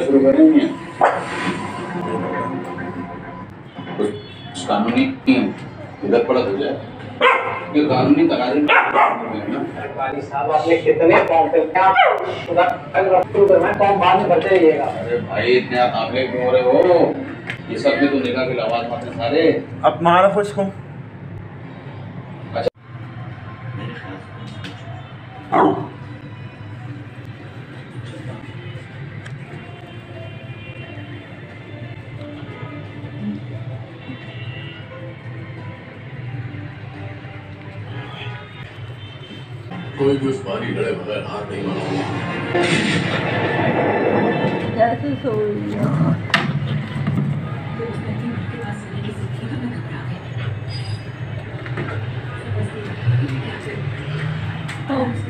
शुरू करेंगे। कुछ कानूनी इधर पड़ा हो जाए। ये कानूनी तकाजे सरकारी साहब आपने कितने फॉर्म आप फॉर्म बाद में भरते रहिएगा अरे भाई इतने आकाबले क्यों हो रहे हो? ये सब भी तो निकाह के लवाज मत सारे। अब मारो उसको कोई भी उस पानी लड़े बगैर हाथ नहीं मानोगे जैसे सो रही है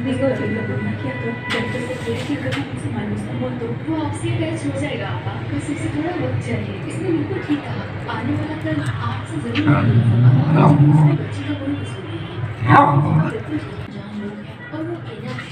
देखो वो आपसे अटैच हो जाएगा बस इसे थोड़ा वक्त चाहिए। इसने बिल्कुल ठीक कहा। आने वाला कल आपसे ज़रूर मिलेगा। इसमें बच्चे का कोई कसूर नहीं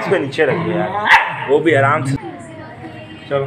इसको नीचे रखिए यार वो भी आराम से चलो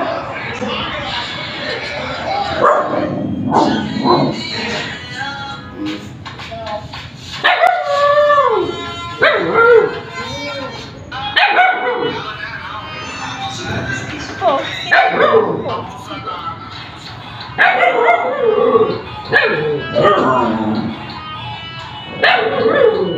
every room every room